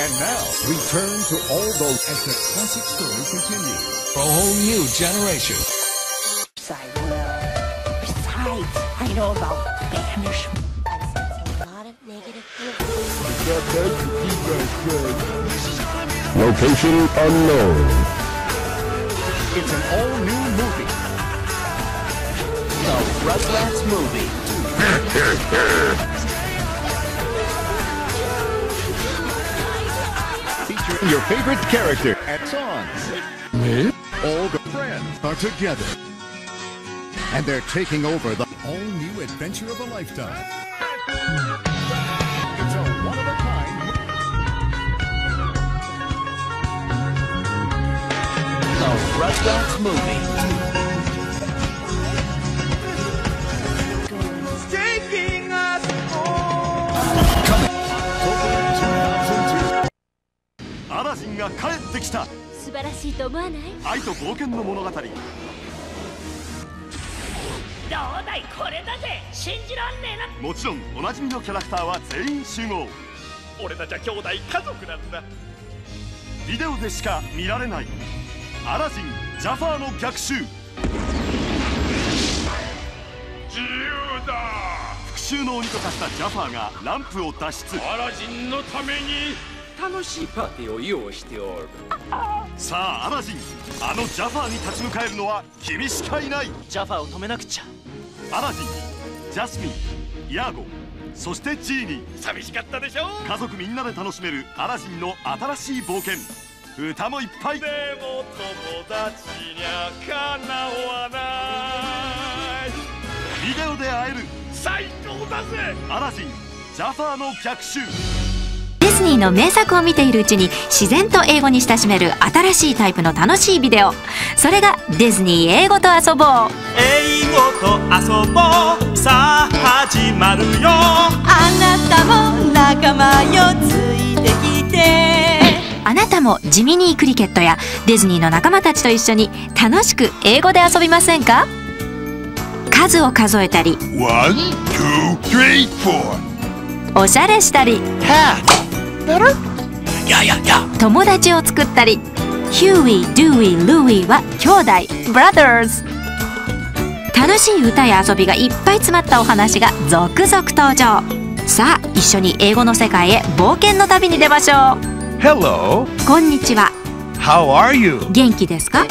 And now, return to all those as the classic story continues. For a whole new generation. I will. Besides, I know about banishment. I've sensing a lot of negative Location unknown. It's an all-new movie. The Rugrats movie. Featuring your favorite character and songs. All the friends are together. And they're taking over the all-new adventure of a lifetime. It's a one-of-a-kind The Rugrats movie. が帰ってきた。素晴らしいと思わない？愛と冒険の物語。どうだい？これだぜ！信じらんねえな！もちろんおなじみのキャラクターは全員集合。俺たちは兄弟家族なんだ。ビデオでしか見られない。アラジンジャファーの逆襲。自由だ！復讐の鬼と化したジャファーがランプを脱出。アラジンのために楽しいパーティーを用意しておる。さあアラジンあのジャファーに立ち向かえるのは君しかいない。ジャファーを止めなくちゃ。アラジンジャスミンヤーゴそしてジーニー。寂しかったでしょ家族みんなで楽しめるアラジンの新しい冒険。歌もいっぱい。でも友達にゃかなわない。ビデオで会える。最高だぜ。アラジンジャファーの逆襲ディズニーの名作を見ているうちに自然と英語に親しめる新しいタイプの楽しいビデオ。それがディズニー英語と遊ぼう。英語と遊ぼう。さあ始まるよ。あなたも仲間よついてきて。あなたもジミニークリケットやディズニーの仲間たちと一緒に楽しく英語で遊びませんか？数を数えたり。One, two, three, four. おしゃれしたりややや友達を作ったりヒューイ、ドゥーイ、ルーイは兄弟 brothers 楽しい歌や遊びがいっぱい詰まったお話が続々登場。さあ一緒に英語の世界へ冒険の旅に出ましょ Hello. うこんにちは。How are you? 元気ですか？ド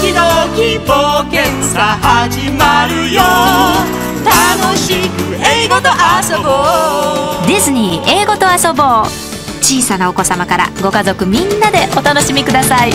キドキ冒険さ始まるよ英語と遊ぼう。小さなお子様からご家族みんなでお楽しみください。